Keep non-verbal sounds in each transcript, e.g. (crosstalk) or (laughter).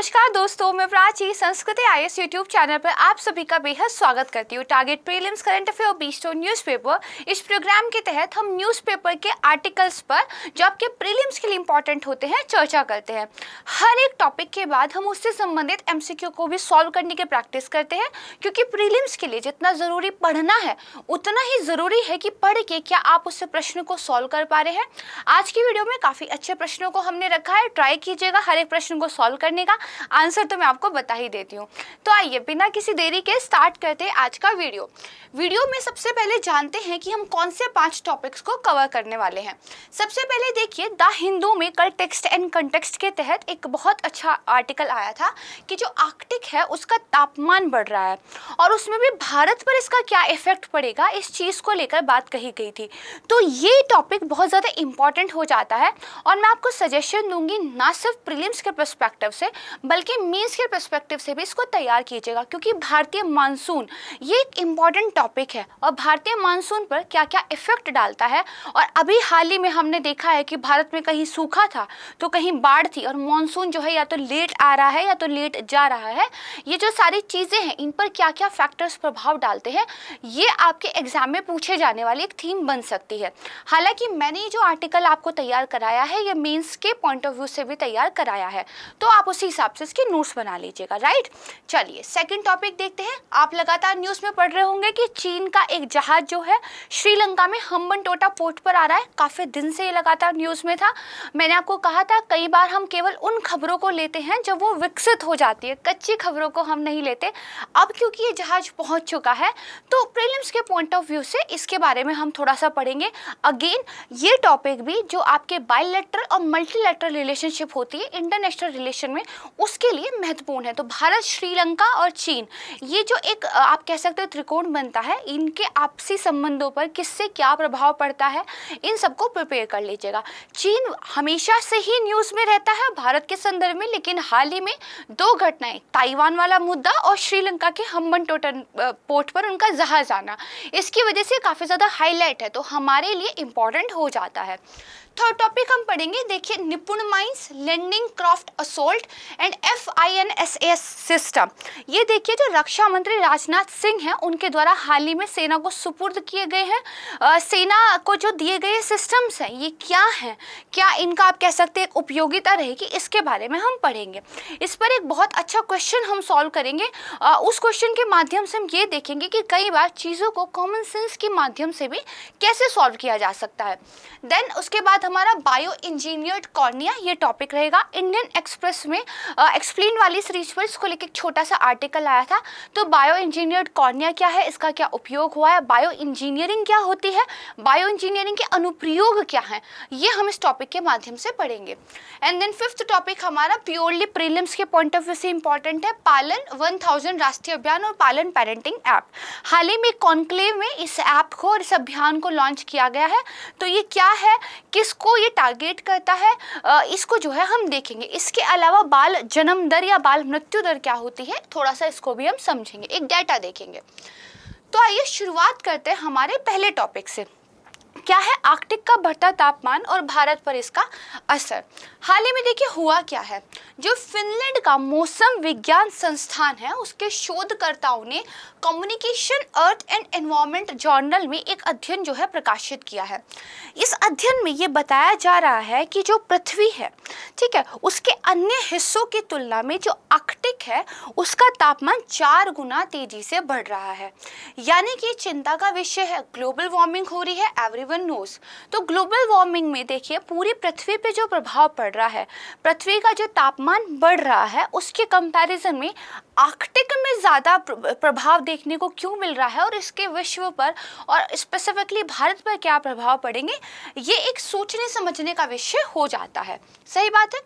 नमस्कार दोस्तों, मैं प्राची, संस्कृति आई एस यूट्यूब चैनल पर आप सभी का बेहद स्वागत करती हूँ। टारगेट प्रीलिम्स करंट अफेयर बीस्टो न्यूज़पेपर इस प्रोग्राम के तहत हम न्यूज़पेपर के आर्टिकल्स पर, जो आपके प्रीलिम्स के लिए इंपॉर्टेंट होते हैं, चर्चा करते हैं। हर एक टॉपिक के बाद हम उससे संबंधित एमसीक्यू को भी सॉल्व करने की प्रैक्टिस करते हैं, क्योंकि प्रीलिम्स के लिए जितना ज़रूरी पढ़ना है, उतना ही ज़रूरी है कि पढ़ के क्या आप उससे प्रश्न को सॉल्व कर पा रहे हैं। आज की वीडियो में काफ़ी अच्छे प्रश्नों को हमने रखा है ट्राई कीजिएगा हर एक प्रश्न को सॉल्व करने का। आंसर तो मैं आपको बता ही देती हूँ। तो आइए, बिना किसी देरी के स्टार्ट करते हैं आज का वीडियो वीडियो में सबसे पहले जानते हैं कि हम कौन से पाँच टॉपिक्स को कवर करने वाले हैं। सबसे पहले देखिए, द हिंदू में कल टेक्स्ट एंड कंटेक्स्ट के तहत एक बहुत अच्छा आर्टिकल आया था कि जो आर्कटिक है, उसका तापमान बढ़ रहा है। और उसमें भी भारत पर इसका क्या इफ़ेक्ट पड़ेगा, इस चीज़ को लेकर बात कही गई थी। तो ये टॉपिक बहुत ज़्यादा इंपॉर्टेंट हो जाता है और मैं आपको सजेशन दूँगी ना सिर्फ़ प्रीलिम्स के परस्पेक्टिव से बल्कि मीन्स के परस्पेक्टिव से भी इसको तैयार कीजिएगा, क्योंकि भारतीय मानसून ये एक इंपॉर्टेंट टॉपिक है और भारतीय मानसून पर क्या क्या इफ़ेक्ट डालता है? और अभी हाल ही में हमने देखा है कि भारत में कहीं सूखा था तो कहीं बाढ़ थी और मानसून जो है या तो लेट आ रहा है या तो लेट जा रहा है। ये जो सारी चीज़ें हैं, इन पर क्या क्या फैक्टर्स प्रभाव डालते हैं, ये आपके एग्ज़ाम में पूछे जाने वाली एक थीम बन सकती है। हालाँकि मैंने ये जो आर्टिकल आपको तैयार कराया है, ये मीन्स के पॉइंट ऑफ़ व्यू से भी तैयार कराया है तो आप उसी हिसाब से इसके नोट्स बना लीजिएगा राइट चलिए सेकंड टॉपिक देखते हैं। आप लगातार न्यूज़ में पढ़ रहे होंगे कि चीन का एक जहाज़ जो है, श्रीलंका में हम्बन टोटा पोर्ट पर आ रहा है। काफ़ी दिन से ये लगातार न्यूज़ में था। मैंने आपको कहा था, कई बार हम केवल उन खबरों को लेते हैं जब वो विकसित हो जाती है। कच्ची खबरों को हम नहीं लेते। अब क्योंकि ये जहाज़ पहुँच चुका है तो प्रीलिम्स के पॉइंट ऑफ़ व्यू से इसके बारे में हम थोड़ा सा पढ़ेंगे। अगेन ये टॉपिक भी जो आपके बायोलेटरल और मल्टीलेटरल रिलेशनशिप होती है इंटरनेशनल रिलेशन में उसके लिए महत्वपूर्ण है। तो भारत, श्रीलंका और चीन, ये जो एक आप कह सकते हो त्रिकोण बनता है, इनके आपसी संबंधों पर किससे क्या प्रभाव पड़ता है, इन सबको प्रिपेयर कर लीजिएगा। चीन हमेशा से ही न्यूज़ में रहता है, भारत के संदर्भ में, लेकिन हाल ही में दो घटनाएँ, ताइवान वाला मुद्दा और श्रीलंका के हम्बन टोटन पोर्ट पर उनका जहाज़ आना, इसकी वजह से काफ़ी ज़्यादा हाईलाइट है। तो हमारे लिए इंपॉर्टेंट हो जाता है। थर्ड टॉपिक हम पढ़ेंगे देखिए Nipun mines landing craft assault and F I N S S system ये देखिए जो रक्षा मंत्री राजनाथ सिंह हैं उनके द्वारा हाल ही में सेना को सुपुर्द किए गए हैं। सेना को जो दिए गए सिस्टम्स हैं ये क्या हैं? क्या इनका आप कह सकते हैं उपयोगिता रहेगी? इसके बारे में हम पढ़ेंगे। इस पर एक बहुत अच्छा क्वेश्चन हम सॉल्व करेंगे। आ, उस क्वेश्चन के माध्यम से हम ये देखेंगे कि कई बार चीज़ों को कॉमन सेंस के माध्यम से भी कैसे सॉल्व किया जा सकता है। देन उसके बाद हमारा बायो इंजीनियर्ड कॉर्निया ये टॉपिक रहेगा। इंडियन एक्सप्रेस में एक्सप्लेन वाली सीरीज़ पर इसको लेकर एक छोटा सा आर्टिकल आया था। तो बायो इंजीनियर्ड कॉर्निया क्या है? इसका क्या उपयोग हुआ है? बायो इंजीनियरिंग क्या होती है? बायो इंजीनियरिंग के अनुप्रयोग क्या है? ये हम इस टॉपिक के माध्यम से पढ़ेंगे। एंड देन फिफ्थ टॉपिक हमारा प्योरली प्रीलिम्स के पॉइंट ऑफ़ व्यू से इंपॉर्टेंट है। पालन वन थाउज़ेंड राष्ट्रीय अभियान और पालन पेरेंटिंग ऐप हाल ही में कॉन्क्लेव में इस ऐप को और इस अभियान को लॉन्च किया गया है। तो ये क्या है? किसको ये टारगेट करता है इसको जो है हम देखेंगे। इसके अलावा बाल जन्म दर या बाल मृत्यु दर क्या होती है, थोड़ा सा इसको भी हम समझेंगे, एक डाटा देखेंगे। तो आइए शुरुआत करते हैं हमारे पहले टॉपिक से। क्या है आर्कटिक का बढ़ता तापमान और भारत पर इसका असर? हाल ही में देखिए हुआ क्या है? जो फिनलैंड का मौसम विज्ञान संस्थान है, उसके शोधकर्ताओं ने communication, earth and environment journal में एक अध्ययन जो है प्रकाशित किया है। इस अध्ययन में ये बताया जा रहा है कि जो पृथ्वी है, ठीक है, उसके अन्य हिस्सों की तुलना में जो आर्कटिक है, उसका तापमान चार गुना तेज़ी से बढ़ रहा है। यानी कि चिंता का विषय है, ग्लोबल वार्मिंग हो रही है एवरीवन नोस तो ग्लोबल वार्मिंग में देखिए, पूरी पृथ्वी पे जो प्रभाव पड़ रहा है, पृथ्वी का जो तापमान बढ़ रहा है, उसके कंपैरिजन में आर्कटिक में ज़्यादा प्रभाव देखने को क्यों मिल रहा है और इसके विश्व पर और स्पेसिफिकली भारत पर क्या प्रभाव पड़ेंगे, ये एक सोचने समझने का विषय हो जाता है। सही बात है?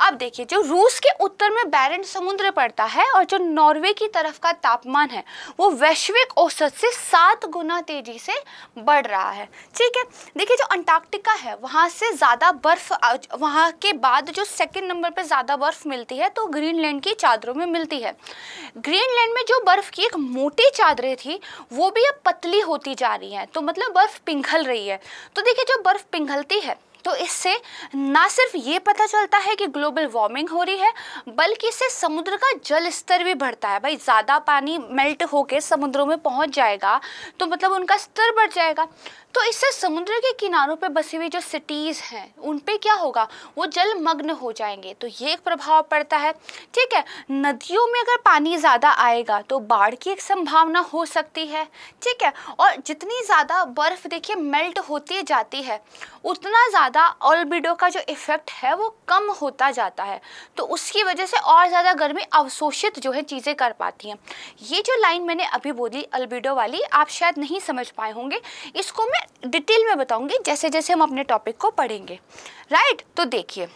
अब देखिए, जो रूस के उत्तर में बैरेंट समुद्र पड़ता है और जो नॉर्वे की तरफ़ का तापमान है, वो वैश्विक औसत से सात गुना तेज़ी से बढ़ रहा है। ठीक है? देखिए, जो अंटार्कटिका है, वहाँ से ज़्यादा बर्फ़ वहाँ के बाद जो सेकेंड नंबर पर ज़्यादा बर्फ़ मिलती है तो ग्रीनलैंड की चादरों में मिलती है। ग्रीनलैंड में जो बर्फ़ की एक मोटी चादरें थी, वो भी अब पतली होती जा रही हैं। तो मतलब बर्फ़ पिघल रही है। तो देखिए जो बर्फ़ पिघलती है तो इससे ना सिर्फ़ ये पता चलता है कि ग्लोबल वार्मिंग हो रही है, बल्कि इससे समुद्र का जल स्तर भी बढ़ता है। भाई, ज़्यादा पानी मेल्ट होकर समुद्रों में पहुँच जाएगा तो मतलब उनका स्तर बढ़ जाएगा। तो इससे समुद्र के किनारों पर बसी हुई जो सिटीज़ हैं, उन पे क्या होगा? वो जलमग्न हो जाएँगे। तो ये एक प्रभाव पड़ता है। ठीक है, नदियों में अगर पानी ज़्यादा आएगा तो बाढ़ की एक संभावना हो सकती है। ठीक है, और जितनी ज़्यादा बर्फ़ देखिए मेल्ट होती जाती है, उतना ज़्यादा ऑलबिडो का जो इफ़ेक्ट है, वो कम होता जाता है। तो उसकी वजह से और ज़्यादा गर्मी अवशोषित जो है चीज़ें कर पाती हैं। ये जो लाइन मैंने अभी बोली अल्बिडो वाली, आप शायद नहीं समझ पाए होंगे। इसको मैं डिटेल में बताऊँगी जैसे जैसे हम अपने टॉपिक को पढ़ेंगे। राइट तो देखिए,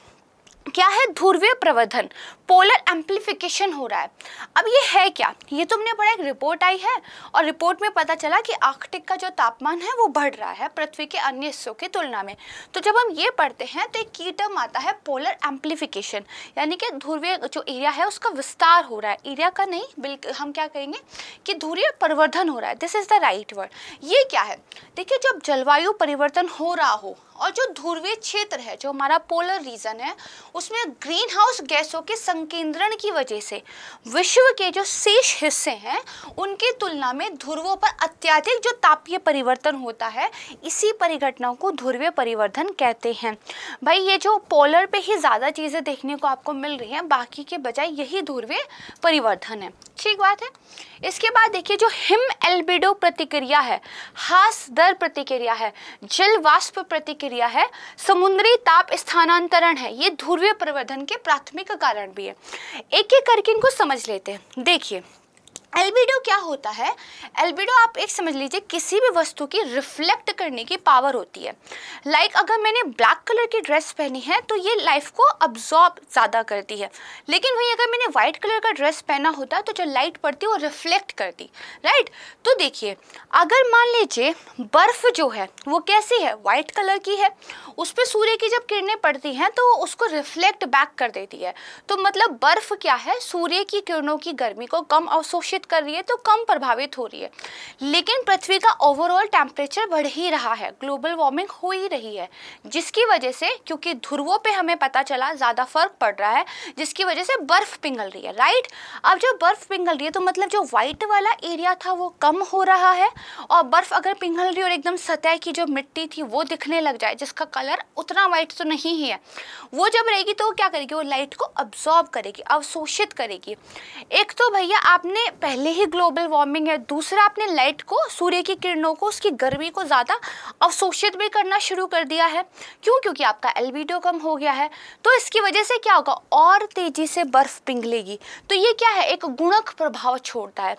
क्या है ध्रुवीय प्रवर्धन? पोलर एम्पलीफिकेशन हो रहा है। अब ये है क्या? ये तुमने बड़ा एक रिपोर्ट आई है और रिपोर्ट में पता चला कि आर्कटिक का जो तापमान है वो बढ़ रहा है पृथ्वी के अन्य हिस्सों की तुलना में। तो जब हम ये पढ़ते हैं तो एक की टर्म आता है पोलर एम्पलीफिकेशन यानी कि ध्रुवीय जो एरिया है, उसका विस्तार हो रहा है। एरिया का नहीं बिल्कुल हम क्या कहेंगे कि ध्रुवीय परिवर्धन हो रहा है। This is the right word ये क्या है? देखिए, जब जलवायु परिवर्तन हो रहा हो और जो ध्रुवीय क्षेत्र है, जो हमारा पोलर रीजन है, उसमें ग्रीन हाउस गैसों के संकेंद्रण की वजह से। विश्व के जो शेष हिस्से हैं, उनकी तुलना में ध्रुवों पर अत्याधिक जो तापीय परिवर्तन होता है, इसी परिघटनाओं को ध्रुवीय परिवर्तन कहते हैं। भाई, ये जो पोलर पे ही ज़्यादा चीज़ें देखने को आपको मिल रही हैं, बाकी के बजाय यही ध्रुवीय परिवर्तन है। ठीक बात है? इसके बाद देखिए, जो हिम एल्बिडो प्रतिक्रिया है, हास दर प्रतिक्रिया है, जल वाष्प प्रतिक्रिया है, समुद्री ताप स्थानांतरण है, ये ध्रुवीय परिवर्तन के प्राथमिक कारण भी है। एक एक करके इनको समझ लेते हैं। देखिए एल्बिडो क्या होता है? एल्बिडो आप एक समझ लीजिए, किसी भी वस्तु की रिफ्लेक्ट करने की पावर होती है। लाइक like अगर मैंने ब्लैक कलर की ड्रेस पहनी है तो ये लाइफ को अब्जॉर्ब ज़्यादा करती है। लेकिन वही अगर मैंने व्हाइट कलर का ड्रेस पहना होता तो जो लाइट पड़ती वो रिफ्लेक्ट करती राइट तो देखिए, अगर मान लीजिए, बर्फ़ जो है, वो कैसी है? वाइट कलर की है। उस पर सूर्य की जब किरणें पड़ती हैं तो उसको रिफ्लेक्ट बैक कर देती है। तो मतलब बर्फ़ क्या है? सूर्य की किरणों की गर्मी को कम अवशोषित प्रभावित कर रही है तो कम प्रभावित हो रही है। लेकिन पृथ्वी का ओवरऑल टेम्परेचर बढ़ ही रहा है ग्लोबल वार्मिंग हो ही रही है, जिसकी वजह से, क्योंकि ध्रुवों पे हमें पता चला ज़्यादा फ़र्क पड़ रहा है, जिसकी वजह से बर्फ़ पिघल रही है राइट अब जब बर्फ़ पिघल रही है तो मतलब जो वाइट वाला एरिया था, वो कम हो रहा है, और बर्फ़ अगर पिघल रही और एकदम सतह की जो मिट्टी थी, वो दिखने लग जाए, जिसका कलर उतना वाइट तो नहीं ही है, वो जब रहेगी तो वो क्या करेगी? वो लाइट को अब्जॉर्ब करेगी, अवशोषित करेगी। एक तो भैया, आपने पहले ही ग्लोबल वार्मिंग है, दूसरा आपने लाइट को, सूर्य की किरणों को, उसकी गर्मी को ज़्यादा अवशोषित भी करना शुरू कर दिया है। क्यों? क्योंकि आपका एलबीडो कम हो गया है। तो इसकी वजह से क्या होगा? और तेज़ी से बर्फ़ पिघलेगी। तो ये क्या है? एक गुणक प्रभाव छोड़ता है।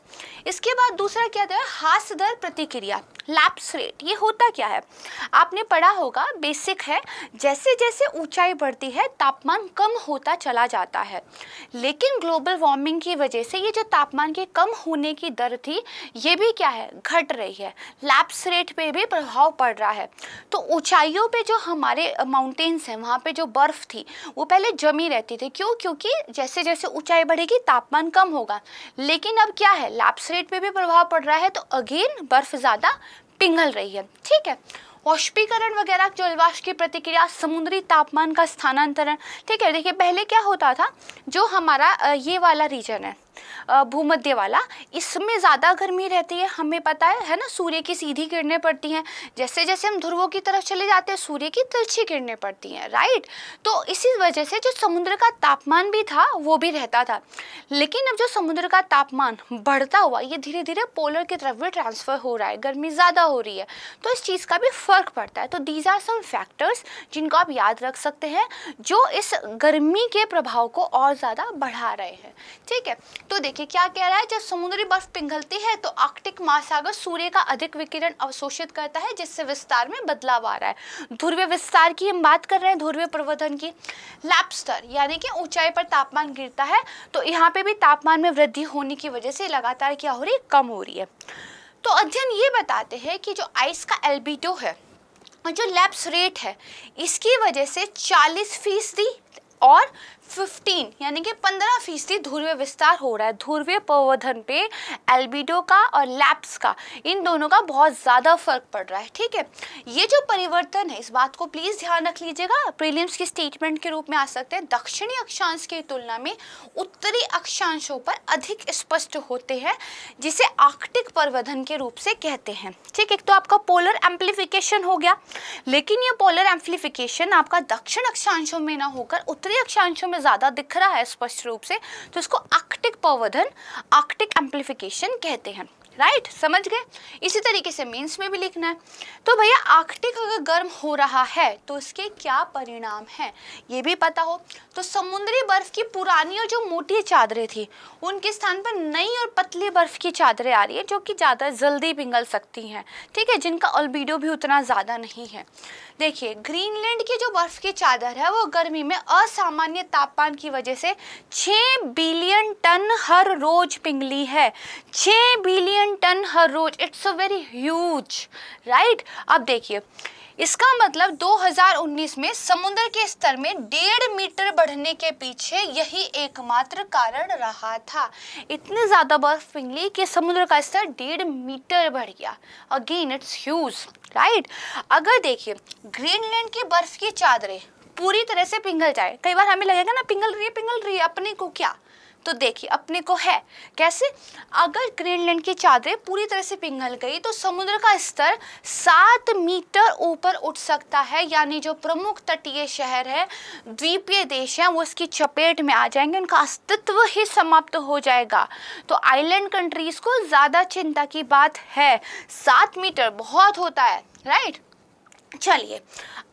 इसके बाद दूसरा क्या है हास दर प्रतिक्रिया लैप्स रेट ये होता क्या है? आपने पढ़ा होगा बेसिक है जैसे जैसे ऊंचाई बढ़ती है, तापमान कम होता चला जाता है। लेकिन ग्लोबल वार्मिंग की वजह से ये जो तापमान के कम होने की दर थी। ये भी क्या है? घट रही है। लैप्स रेट पे भी प्रभाव पड़ रहा है। तो ऊंचाइयों पे जो हमारे माउंटेन्स हैं, वहाँ पे जो बर्फ़ थी, वो पहले जमी रहती थी। क्यों? क्योंकि जैसे जैसे ऊंचाई बढ़ेगी, तापमान कम होगा। लेकिन अब क्या है? लैप्स रेट पे भी प्रभाव पड़ रहा है तो अगेन बर्फ़ ज़्यादा पिघल रही है। ठीक है? वाष्पीकरण वगैरह जलवाष्प की प्रतिक्रिया, समुद्री तापमान का स्थानांतरण। ठीक है? देखिए, पहले क्या होता था? जो हमारा ये वाला रीजन है। भूमध्य वाला। इसमें ज़्यादा गर्मी रहती है, हमें पता है है ना? सूर्य की सीधी किरणें पड़ती हैं। जैसे जैसे हम ध्रुवों की तरफ़ चले जाते हैं, सूर्य की तिरछी किरणें पड़ती हैं राइट तो इसी वजह से जो समुद्र का तापमान भी था, वो भी रहता था। लेकिन अब जो समुद्र का तापमान बढ़ता हुआ, ये धीरे धीरे पोलर की तरफ़ भी ट्रांसफ़र हो रहा है। गर्मी ज़्यादा हो रही है। तो इस चीज़ का भी फ़र्क पड़ता है। तो दीज आर सम फैक्टर्स जिनको आप याद रख सकते हैं, जो इस गर्मी के प्रभाव को और ज़्यादा बढ़ा रहे हैं। ठीक है? तो देखिए, क्या कह रहा है, जब समुद्री बर्फ़ पिघलती है तो आर्कटिक महासागर सूर्य का अधिक विकिरण अवशोषित करता है, जिससे विस्तार में बदलाव आ रहा है। ध्रुवीय विस्तार की हम बात कर रहे हैं, ध्रुवीय प्रवर्धन की। लैपस्टर, यानी कि ऊंचाई पर तापमान गिरता है तो यहाँ पे भी तापमान में वृद्धि होने की वजह से लगातार क्या हो रही है, कम हो रही है। तो अध्ययन ये बताते हैं कि जो आइस का एल्बिडो है, और जो लैप्स रेट है, इसकी वजह से 40 फ़ीसदी और 15 यानी कि 15 फ़ीसदी ध्रुवीय विस्तार हो रहा है, ध्रुवीय प्रवर्धन पे एल्बिडो का और लैप्स का। इन दोनों का बहुत ज़्यादा फ़र्क पड़ रहा है, ठीक है? ये जो परिवर्तन है, इस बात को प्लीज़ ध्यान रख लीजिएगा। प्रीलिम्स की स्टेटमेंट के रूप में आ सकते हैं। दक्षिणी अक्षांश की तुलना में उत्तरी अक्षांशों पर अधिक स्पष्ट होते हैं, जिसे आर्कटिक परिवर्धन के रूप से कहते हैं। ठीक, एक तो आपका पोलर एम्पलीफिकेशन हो गया। लेकिन ये पोलर एम्पलीफिकेशन आपका दक्षिण अक्षांशों में ना होकर उत्तरी अक्षांशों में ज़्यादा दिख रहा है स्पष्ट रूप से तो इसको आर्कटिक प्रवर्धन, आर्कटिक एम्पलीफिकेशन कहते हैं। Right right? समझ गए? इसी तरीके से मीन्स में भी लिखना है। तो भैया, आर्कटिक अगर गर्म हो रहा है तो इसके क्या परिणाम हैं? ये भी पता हो। तो समुद्री बर्फ़ की पुरानी और जो मोटी चादरें थी, उनके स्थान पर नई और पतली बर्फ़ की चादरें आ रही है, जो कि ज़्यादा जल्दी पिघल सकती हैं। ठीक है? जिनका अल्बीडो भी उतना ज़्यादा नहीं है। देखिए, ग्रीनलैंड की जो बर्फ़ की चादर है, वो गर्मी में असामान्य तापमान की वजह से 6 बिलियन टन हर रोज पिघली है। 6 बिलियन टन हर रोज it's a very huge right अब देखिए इसका मतलब 2019 में समुद्र के स्तर में डेढ़ मीटर बढ़ने के पीछे यही एकमात्र कारण रहा था। इतने ज़्यादा बर्फ़ पिघली कि समुद्र का स्तर डेढ़ मीटर बढ़ गया। अगेन इट्स ह्यूज राइट अगर देखिए, ग्रीनलैंड की बर्फ़ की चादरें पूरी तरह से पिघल जाए, कई बार हमें लगेगा ना, पिघल रही है, पिघल रही है, अपने को क्या? तो देखिए, अपने को है। कैसे? अगर ग्रीनलैंड की चादरें पूरी तरह से पिघल गई तो समुद्र का स्तर सात मीटर ऊपर उठ सकता है। यानी जो प्रमुख तटीय शहर है, द्वीपीय देश हैं, वो इसकी चपेट में आ जाएँगे, उनका अस्तित्व ही समाप्त हो जाएगा। तो आइलैंड कंट्रीज़ को ज़्यादा चिंता की बात है। सात मीटर, बहुत होता है, राइट? चलिए,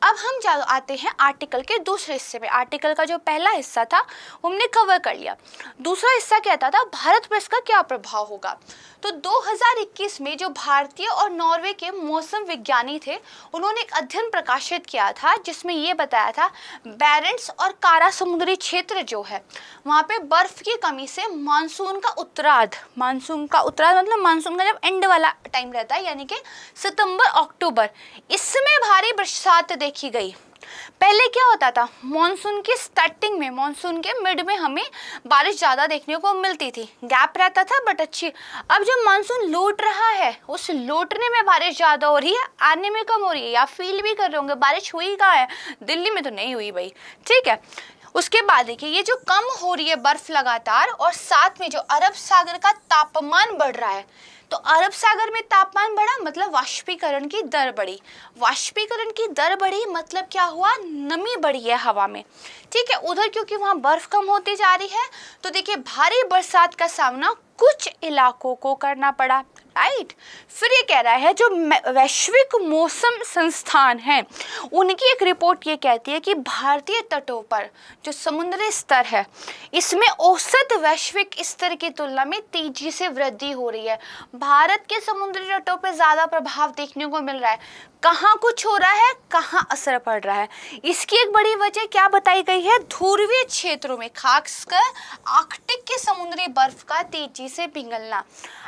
अब हम जा आते हैं आर्टिकल के दूसरे हिस्से में। आर्टिकल का जो पहला हिस्सा था, हमने कवर कर लिया। दूसरा हिस्सा कहता था? भारत पर का क्या प्रभाव होगा? तो 2021 में जो भारतीय और नॉर्वे के मौसम विज्ञानी थे, उन्होंने एक अध्ययन प्रकाशित किया था, जिसमें ये बताया था बैरेंट्स और कारा समुद्री क्षेत्र जो है, वहाँ पे बर्फ़ की कमी से मानसून का उत्तरार्ध, मानसून का उत्तरार्ध मतलब मानसून का जब एंड वाला टाइम रहता है, यानी कि सितंबर, अक्टूबर, इसमें भारी बरसात देखी गई। पहले क्या होता था? मानसून की स्टार्टिंग में मानसून के मिड में हमें बारिश ज़्यादा देखने को मिलती थी। गैप रहता था बट अच्छी। अब जब मानसून लौट रहा है, उस लौटने में बारिश ज़्यादा हो रही है, आने में कम हो रही है, या फील भी कर रहे होंगे, बारिश हुई कहाँ है? दिल्ली में तो नहीं हुई भाई। ठीक है? उसके बाद देखिए, ये जो कम हो रही है बर्फ़ लगातार, और साथ में जो अरब सागर का तापमान बढ़ रहा है तो अरब सागर में तापमान बढ़ा मतलब वाष्पीकरण की दर बढ़ी। वाष्पीकरण की दर बढ़ी मतलब क्या हुआ? नमी बढ़ी है हवा में। ठीक है, उधर क्योंकि वहाँ बर्फ़ कम होती जा रही है तो देखिए, भारी बरसात का सामना कुछ इलाकों को करना पड़ा। राइट फिर ये कह रहा है जो वैश्विक मौसम संस्थान है, उनकी एक रिपोर्ट ये कहती है कि भारतीय तटों पर जो समुद्री स्तर है, इसमें औसत वैश्विक स्तर की तुलना में तेज़ी से वृद्धि हो रही है। भारत के समुद्री तटों पर ज़्यादा प्रभाव देखने को मिल रहा है। कहाँ कुछ हो रहा है, कहाँ असर पड़ रहा है। इसकी एक बड़ी वजह क्या बताई गई है? ध्रुवीय क्षेत्रों में, खासकर आर्कटिक के समुद्री बर्फ़ का तेज़ी से पिघलना।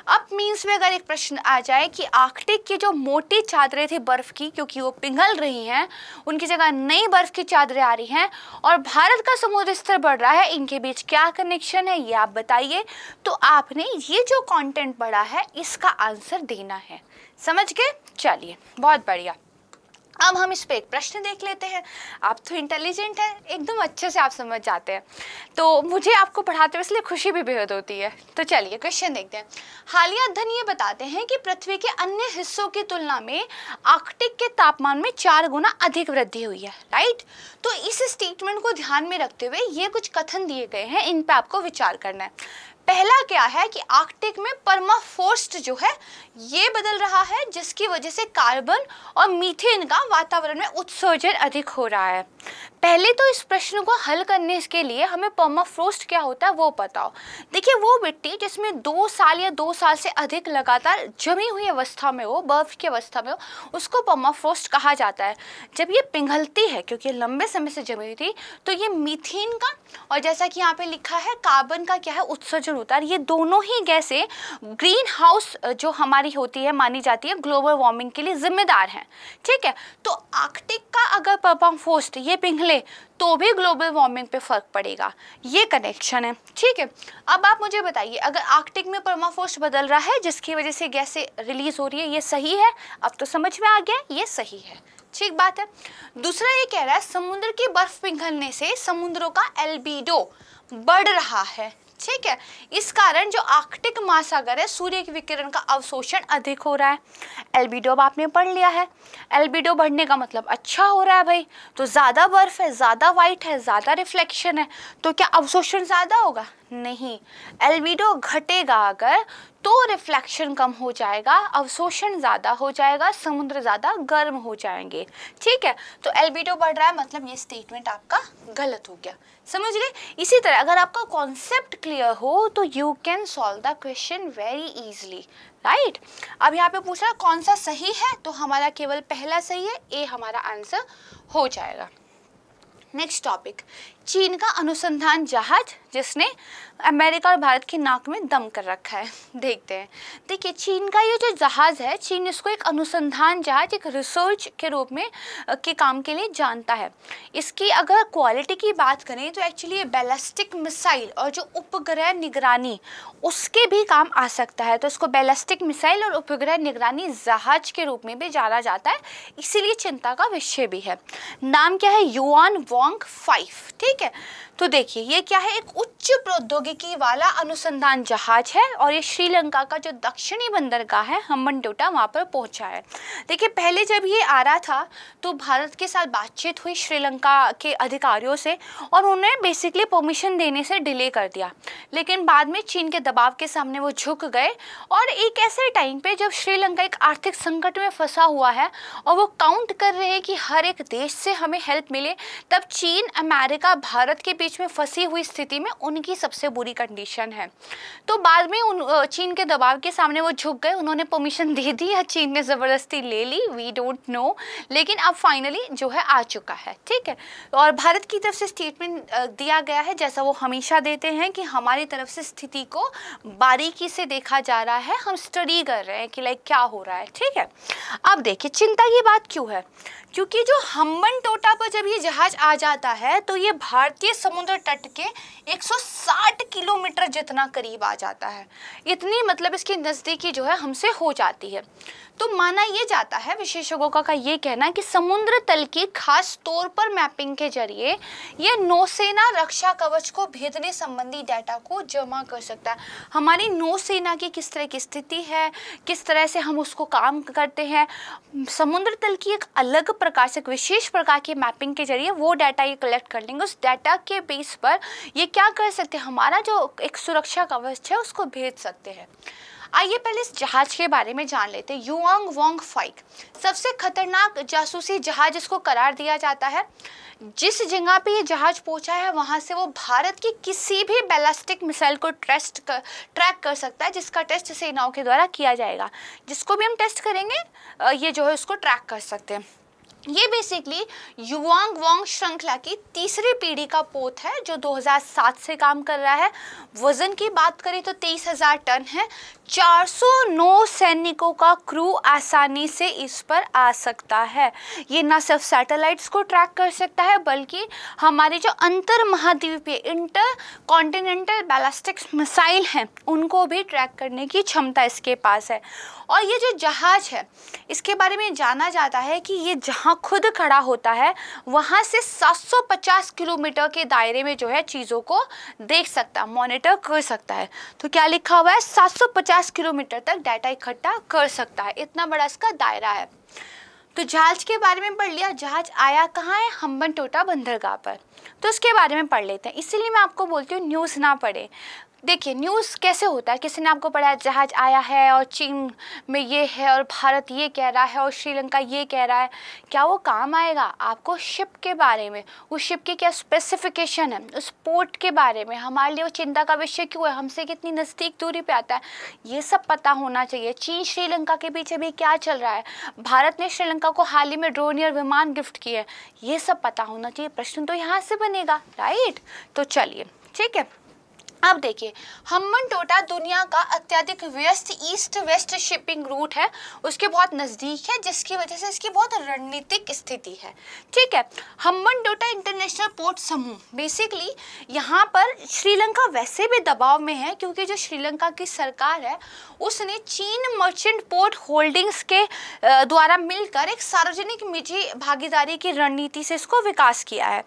अब मीन्स में अगर एक प्रश्न आ जाए कि आर्कटिक की जो मोटी चादरें थी बर्फ़ की, क्योंकि वो पिघल रही हैं, उनकी जगह नई बर्फ़ की चादरें आ रही हैं, और भारत का समुद्र स्तर बढ़ रहा है, इनके बीच क्या कनेक्शन है, ये आप बताइए। तो आपने ये जो कंटेंट पढ़ा है, इसका आंसर देना है। समझ गए? चलिए, बहुत बढ़िया। अब हम इस पर एक प्रश्न देख लेते हैं। आप तो इंटेलिजेंट हैं, एकदम अच्छे से आप समझ जाते हैं। तो मुझे आपको पढ़ाते हुए इसलिए खुशी भी बेहद होती है। तो चलिए क्वेश्चन देखते हैं। हालिया अध्ययन ये बताते हैं कि पृथ्वी के अन्य हिस्सों की तुलना में आर्कटिक के तापमान में चार गुना अधिक वृद्धि हुई है राइट तो इस स्टेटमेंट को ध्यान में रखते हुए ये कुछ कथन दिए गए हैं, इन पर आपको विचार करना है। पहला क्या है कि आर्कटिक में परमाफोर्स्ट जो है ये बदल रहा है, जिसकी वजह से कार्बन और मीथेन का वातावरण में उत्सर्जन अधिक हो रहा है। पहले तो इस प्रश्न को हल करने के लिए हमें पर्माफ्रोस्ट क्या होता है वो पता हो देखिए, वो मिट्टी जिसमें दो साल या दो साल से अधिक लगातार जमी हुई अवस्था में हो, बर्फ़ की अवस्था में हो, उसको पर्माफ्रोस्ट कहा जाता है। जब ये पिघलती है, क्योंकि लंबे समय से जमी हुई थी तो ये मीथेन का और जैसा कि यहाँ पे लिखा है, कार्बन का क्या है, उत्सर्जन होता है। ये दोनों ही गैसें ग्रीन हाउस जो हमारी होती है, मानी जाती है, ग्लोबल वार्मिंग के लिए जिम्मेदार हैं। ठीक है? तो आर्कटिक का अगर परमाफोस्ट ये पिघले तो भी ग्लोबल वार्मिंग पे फ़र्क पड़ेगा। ये कनेक्शन है। ठीक है? अब आप मुझे बताइए, अगर आर्कटिक में परमाफोस्ट बदल रहा है, जिसकी वजह से गैसें रिलीज़ हो रही है, ये सही है? अब तो समझ में आ गया, ये सही है। ठीक बात है? दूसरा ये कह रहा है, समुद्र की बर्फ़ पिघलने से समुद्रों का एल्बीडो बढ़ रहा है। ठीक है। इस कारण जो आर्कटिक महासागर है, सूर्य के विकिरण का अवशोषण अधिक हो रहा है। एल्बिडो अब आपने पढ़ लिया है। एल्बिडो बढ़ने का मतलब अच्छा हो रहा है भाई। तो ज़्यादा बर्फ़ है, ज़्यादा वाइट है, ज़्यादा रिफ्लेक्शन है। तो क्या अवशोषण ज़्यादा होगा? नहीं। एल्बीडो घटेगा अगर तो रिफ्लेक्शन कम हो जाएगा, अवशोषण ज़्यादा हो जाएगा, समुद्र ज़्यादा गर्म हो जाएँगे। ठीक है? तो एल्बीडो बढ़ रहा है मतलब ये स्टेटमेंट आपका गलत हो गया। समझ गए? इसी तरह, अगर आपका कॉन्सेप्ट क्लियर हो तो you can solve the question very easily right अब यहाँ पे पूछ रहा कौन सा सही है? तो हमारा केवल पहला सही है ए हमारा आंसर हो जाएगा। नेक्स्ट टॉपिक चीन का अनुसंधान जहाज़ जिसने अमेरिका और भारत की नाक में दम कर रखा है। देखते हैं। देखिए, चीन का ये जो जहाज़ है, चीन इसको एक अनुसंधान जहाज़, एक रिसर्च के रूप में के काम के लिए जानता है। इसकी अगर क्वालिटी की बात करें तो एक्चुअली ये बैलिस्टिक मिसाइल और जो उपग्रह निगरानी, उसके भी काम आ सकता है। तो इसको बैलिस्टिक मिसाइल और उपग्रह निगरानी जहाज़ के रूप में भी जाना जाता है। इसीलिए चिंता का विषय भी है। नाम क्या है? Yuan Wang five. ठीक है? तो देखिए, ये क्या है? एक उच्च प्रौद्योगिकी वाला अनुसंधान जहाज़ है और ये श्रीलंका का जो दक्षिणी बंदरगाह है हम्बन टोटा वहाँ पर पहुँचा है। देखिए, पहले जब ये आ रहा था तो भारत के साथ बातचीत हुई श्रीलंका के अधिकारियों से और उन्हें बेसिकली परमिशन देने से डिले कर दिया। लेकिन बाद में चीन के दबाव के सामने वो झुक गए और एक ऐसे टाइम पे जब श्रीलंका एक आर्थिक संकट में फंसा हुआ है और वो काउंट कर रहे हैं कि हर एक देश से हमें हेल्प मिले, तब चीन, अमेरिका भारत के बीच में फंसी हुई स्थिति में उनकी सबसे बुरी कंडीशन है। तो बाद में उन चीन के दबाव के सामने वो झुक गए, उन्होंने परमिशन दे दी या चीन ने ज़बरदस्ती ले ली वी डोंट नो लेकिन अब फाइनली जो है आ चुका है, ठीक है? और भारत की तरफ़ से स्टेटमेंट दिया गया है, जैसा वो हमेशा देते हैं कि हमारी तरफ़ से स्थिति को बारीकी से देखा जा रहा है, हम स्टडी कर रहे हैं कि लाइक क्या हो रहा है, ठीक है? अब देखिए, चिंता की बात क्यों है? क्योंकि जो हम्बन टोटा पर जब ये जहाज़ आ जाता है तो ये भारतीय समुद्र तट के 160 किलोमीटर जितना करीब आ जाता है। इतनी मतलब इसकी नज़दीकी जो है हमसे हो जाती है। तो माना यह जाता है, विशेषज्ञों का ये कहना कि समुद्र तल की खास तौर पर मैपिंग के ज़रिए ये नौसेना रक्षा कवच को भेदने संबंधी डाटा को जमा कर सकता है। हमारी नौसेना की किस तरह की स्थिति है, किस तरह से हम उसको काम करते हैं, समुद्र तल की एक अलग प्रकार से, एक विशेष प्रकार की मैपिंग के ज़रिए वो डाटा ये कलेक्ट कर लेंगे। उस डाटा के बेस पर ये क्या कर सकते हैं, हमारा जो एक सुरक्षा कवच है उसको भेज सकते हैं। आइए पहले इस जहाज़ के बारे में जान लेते हैं। युआंग वोंग फाइक, सबसे खतरनाक जासूसी जहाज़ इसको करार दिया जाता है। जिस जगह पे ये जहाज़ पहुँचा है, वहाँ से वो भारत की किसी भी बैलिस्टिक मिसाइल को ट्रेस्ट कर ट्रैक कर सकता है, जिसका टेस्ट सेनाओं के द्वारा किया जाएगा। जिसको भी हम टेस्ट करेंगे ये जो है उसको ट्रैक कर सकते हैं। ये बेसिकली युवांग वांग श्रृंखला की तीसरी पीढ़ी का पोत है, जो 2007 से काम कर रहा है। वज़न की बात करें तो तेईस हज़ार टन है। 409 सैनिकों का क्रू आसानी से इस पर आ सकता है। ये ना सिर्फ़ सैटेलाइट्स को ट्रैक कर सकता है, बल्कि हमारे जो अंतर महाद्वीपीय इंटर कॉन्टिनेंटल बैलास्टिक्स मिसाइल हैं, उनको भी ट्रैक करने की क्षमता इसके पास है। और ये जो जहाज़ है, इसके बारे में जाना जाता है कि ये जहाँ खुद खड़ा होता है, वहाँ से 750 किलोमीटर के दायरे में जो है चीज़ों को देख सकता, मॉनिटर कर सकता है। तो क्या लिखा हुआ है? 750 किलोमीटर तक डाटा इकट्ठा कर सकता है। इतना बड़ा इसका दायरा है। तो जहाज़ के बारे में पढ़ लिया। जहाज़ आया कहाँ है? हम्बन टोटा बंदरगाह पर। तो उसके बारे में पढ़ लेते हैं। इसीलिए मैं आपको बोलती हूँ, न्यूज़ ना पढ़े। देखिए न्यूज़ कैसे होता है? किसी ने आपको पढ़ाया, जहाज़ आया है और चीन में ये है और भारत ये कह रहा है और श्रीलंका ये कह रहा है, क्या वो काम आएगा? आपको शिप के बारे में उस शिप की क्या स्पेसिफिकेशन है? उस पोर्ट के बारे में, हमारे लिए वो चिंता का विषय क्यों है? हमसे कितनी नज़दीक दूरी पर आता है? ये सब पता होना चाहिए। चीन, श्रीलंका के पीछे भी क्या चल रहा है? भारत ने श्रीलंका को हाल ही में ड्रोन या विमान गिफ्ट किए ये सब पता होना चाहिए। प्रश्न तो यहाँ से बनेगा राइट तो चलिए, ठीक है? अब देखिए हम्बन टोटा दुनिया का अत्यधिक व्यस्त ईस्ट वेस्ट शिपिंग रूट है, उसके बहुत नज़दीक है, जिसकी वजह से इसकी बहुत रणनीतिक स्थिति है। ठीक है हम्बन टोटा इंटरनेशनल पोर्ट समूह, बेसिकली यहाँ पर श्रीलंका वैसे भी दबाव में है, क्योंकि जो श्रीलंका की सरकार है, उसने चीन मर्चेंट पोर्ट होल्डिंग्स के द्वारा मिलकर एक सार्वजनिक निजी भागीदारी की रणनीति से इसको विकास किया है।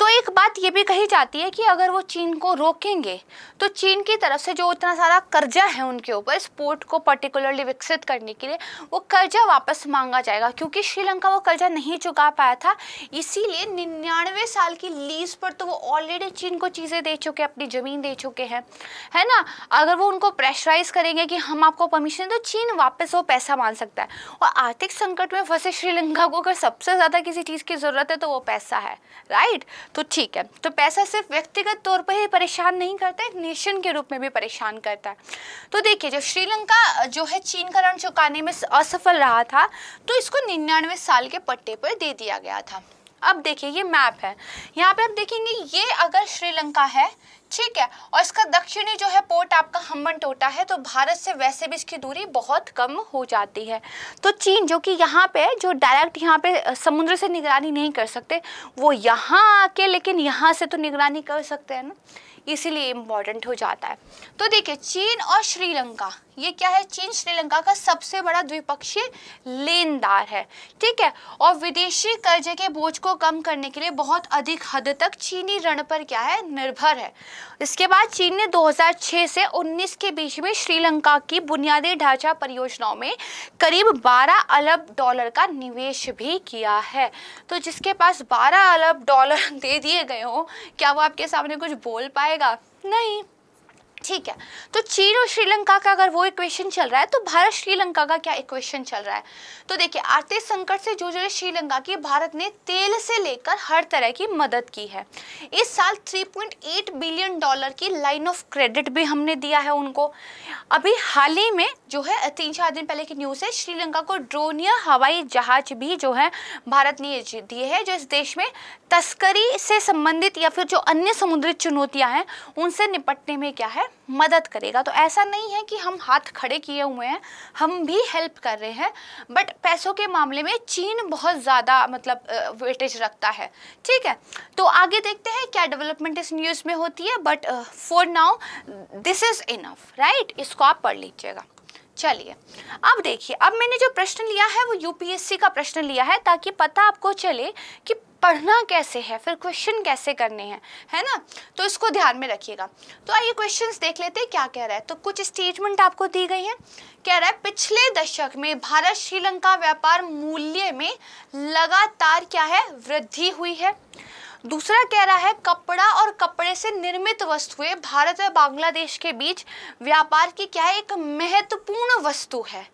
तो एक बात ये भी कही जाती है कि अगर वो चीन को रोकेंगे तो चीन की तरफ़ से जो इतना सारा कर्जा है उनके ऊपर, इस पोर्ट को पर्टिकुलरली विकसित करने के लिए, वो कर्जा वापस मांगा जाएगा, क्योंकि श्रीलंका वो कर्जा नहीं चुका पाया था। इसीलिए निन्यानवे साल की लीज पर तो वो ऑलरेडी चीन को चीज़ें दे चुके, अपनी ज़मीन दे चुके हैं। है ना? अगर वो उनको प्रेशराइज करेंगे कि हम आपको परमिशन तो चीन वापस वो पैसा मांग सकता है। और आर्थिक संकट में फंसे श्रीलंका को अगर सबसे ज़्यादा किसी चीज़ की ज़रूरत है तो वो पैसा है राइट तो ठीक है। तो पैसा सिर्फ़ व्यक्तिगत तौर पर ही परेशान नहीं करता एक नेशन के रूप में भी परेशान करता है। तो देखिए, जब श्रीलंका जो है चीन का ऋण चुकाने में असफल रहा था तो इसको निन्यानवे साल के पट्टे पर दे दिया गया था। अब देखिए, ये मैप है। यहाँ पे आप देखेंगे, ये अगर श्रीलंका है, ठीक है, और इसका दक्षिणी जो है पोर्ट आपका हम्बन टोटा है तो भारत से वैसे भी इसकी दूरी बहुत कम हो जाती है। तो चीन, जो कि यहाँ पे जो डायरेक्ट यहाँ पे समुद्र से निगरानी नहीं कर सकते, वो यहाँ आके, लेकिन यहाँ से तो निगरानी कर सकते हैं ना। इसीलिए इंपॉर्टेंट हो जाता है। तो देखिए चीन और श्रीलंका ये क्या है? चीन श्रीलंका का सबसे बड़ा द्विपक्षीय लेनदार है, ठीक है? और विदेशी कर्जे के बोझ को कम करने के लिए बहुत अधिक हद तक चीनी ऋण पर क्या है? निर्भर है। इसके बाद चीन ने 2006 से 19 के बीच में श्रीलंका की बुनियादी ढांचा परियोजनाओं में करीब 12 अरब डॉलर का निवेश भी किया है। तो जिसके पास 12 अरब डॉलर (laughs) दे दिए गए हो, क्या वो आपके सामने कुछ बोल पाएगा? नहीं। ठीक है तो चीन और श्रीलंका का अगर वो इक्वेशन चल रहा है तो भारत श्रीलंका का क्या इक्वेशन चल रहा है? तो देखिए, आर्थिक संकट से जूझ रहे श्रीलंका की भारत ने तेल से लेकर हर तरह की मदद की है। इस साल 3.8 बिलियन डॉलर की लाइन ऑफ़ क्रेडिट भी हमने दिया है उनको। अभी हाल ही में जो है, तीन चार दिन पहले की न्यूज़ है, श्रीलंका को ड्रोनिया हवाई जहाज़ भी जो है, भारत ने दिए है, जो इस देश में तस्करी से संबंधित या फिर जो अन्य समुद्री चुनौतियाँ हैं, उनसे निपटने में क्या है मदद करेगा। तो ऐसा नहीं है कि हम हाथ खड़े किए हुए हैं, हम भी हेल्प कर रहे हैं बट पैसों के मामले में चीन बहुत ज़्यादा मतलब वेटेज रखता है। ठीक है? तो आगे देखते हैं क्या डेवलपमेंट इस न्यूज़ में होती है but for now this is enough right इसको आप पढ़ लीजिएगा। चलिए, अब देखिए, अब मैंने जो प्रश्न लिया है, वो यूपीएससी का प्रश्न लिया है, ताकि पता आपको चले कि पढ़ना कैसे है, फिर क्वेश्चन कैसे करने हैं, है ना? तो इसको ध्यान में रखिएगा। तो आइए क्वेश्चंस देख लेते हैं, क्या कह रहा है। तो कुछ स्टेटमेंट आपको दी गई है। कह रहा है, पिछले दशक में भारत श्रीलंका व्यापार मूल्य में लगातार क्या है, वृद्धि हुई है। दूसरा कह रहा है, कपड़ा और कपड़े से निर्मित वस्तुएँ भारत और बांग्लादेश के बीच व्यापार की क्या है एक महत्वपूर्ण वस्तु है?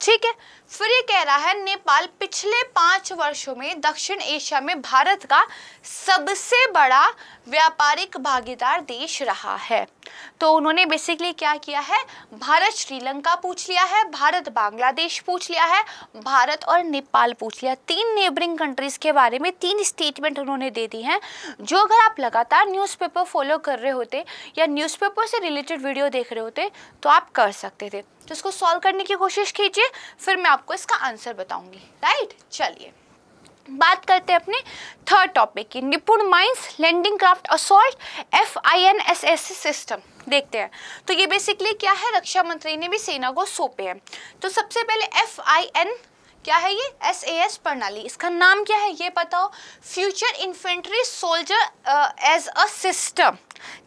ठीक है फिर ये कह रहा है, नेपाल पिछले पाँच वर्षों में दक्षिण एशिया में भारत का सबसे बड़ा व्यापारिक भागीदार देश रहा है। तो उन्होंने बेसिकली क्या किया है? भारत श्रीलंका पूछ लिया है, भारत बांग्लादेश पूछ लिया है, भारत और नेपाल पूछ लिया। तीन नेबरिंग कंट्रीज़ के बारे में तीन स्टेटमेंट उन्होंने दे दी हैं, जो अगर आप लगातार न्यूज़पेपर फॉलो कर रहे होते या न्यूज़पेपर से रिलेटेड वीडियो देख रहे होते तो आप कर सकते थे। तो इसको सॉल्व करने की कोशिश कीजिए, फिर मैं आपको इसका आंसर बताऊँगी। राइट चलिए। बात करते हैं अपने थर्ड टॉपिक की। Nipun mines landing craft assault F I N S S system देखते हैं। तो ये बेसिकली क्या है? रक्षा मंत्री ने भी सेना को सौंपे हैं। तो सबसे पहले एफ़ आई एन क्या है ये? एस ए एस प्रणाली। इसका नाम क्या है? ये बताओ। Future infantry soldier as a system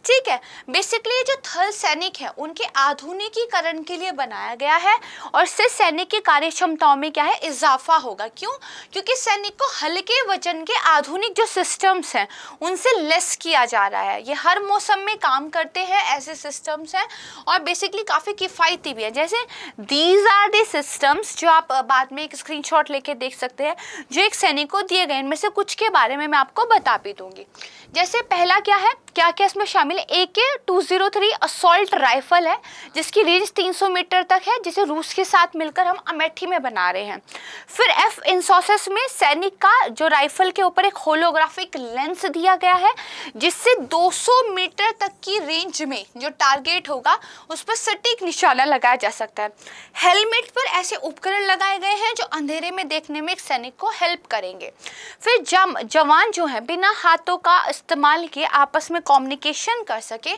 ठीक है बेसिकली जो थल सैनिक है, उनके आधुनिकीकरण के लिए बनाया गया है और इससे सैनिक की कार्य क्षमताओं में क्या है, इजाफा होगा। क्यों? क्योंकि सैनिक को हल्के वज़न के आधुनिक जो सिस्टम्स हैं, उनसे लेस किया जा रहा है। ये हर मौसम में काम करते हैं, ऐसे सिस्टम्स हैं और बेसिकली काफ़ी किफ़ायती भी है। जैसे दीज आर दी सिस्टम्स जो आप बाद में एक स्क्रीनशॉट लेके देख सकते हैं, जो एक सैनिक को दिए गए इनमें से कुछ के बारे में मैं आपको बता भी दूँगी। जैसे पहला क्या है? क्या क्या इसमें शामिल है? A K two zero three assault rifle है, जिसकी रेंज 300 मीटर तक है, जिसे रूस के साथ मिलकर हम अमेठी में बना रहे हैं। फिर एफ़ इंसोसिस में सैनिक का जो राइफल के ऊपर एक होलोग्राफिक लेंस दिया गया है, जिससे 200 मीटर तक की रेंज में जो टारगेट होगा, उस पर सटीक निशाना लगाया जा सकता है। हेलमेट पर ऐसे उपकरण लगाए गए हैं, जो अंधेरे में देखने में एक सैनिक को हेल्प करेंगे। फिर जम, जवान जो है, बिना हाथों का इस्तेमाल किए, आपस में कम्युनिकेशन कर सके,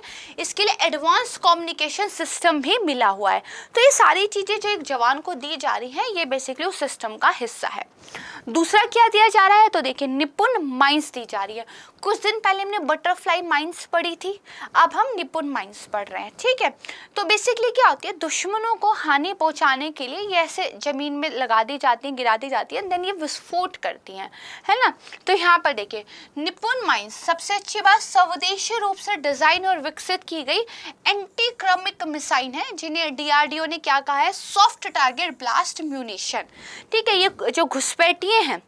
इसके लिए एडवांस कम्युनिकेशन सिस्टम भी मिला हुआ है। तो ये सारी चीज़ें जो एक जवान को दी जा रही हैं, ये बेसिकली उस सिस्टम का हिस्सा है। दूसरा क्या दिया जा रहा है? तो देखिए, निपुण माइंस दी जा रही है। कुछ दिन पहले हमने बटरफ्लाई माइंस पढ़ी थी, अब हम निपुण माइंस पढ़ रहे हैं, ठीक है? तो बेसिकली क्या होती है, दुश्मनों को हानि पहुँचाने के लिए ये ऐसे ज़मीन में लगा दी जाती हैं, गिरा दी जाती है देन ये विस्फोट करती हैं, है ना? तो यहाँ पर देखिए, निपुण माइंस सबसे अच्छी बात, स्वदेशी रूप से डिज़ाइन और विकसित की गई एंटीक्रमिक मिसाइल है, जिन्हें डीआरडीओ ने क्या कहा है? सॉफ्ट टारगेट ब्लास्ट म्यूनिशन ठीक है? ये जो घुसपैठिए हैं,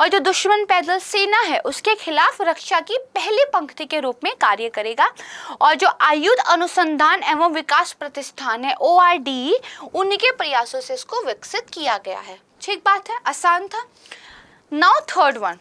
और जो दुश्मन पैदल सेना है, उसके खिलाफ रक्षा की पहली पंक्ति के रूप में कार्य करेगा। और जो आयुध अनुसंधान एवं विकास प्रतिष्ठान है ओआरडी उनके प्रयासों से इसको विकसित किया गया है। ठीक बात है? आसान था। Now third one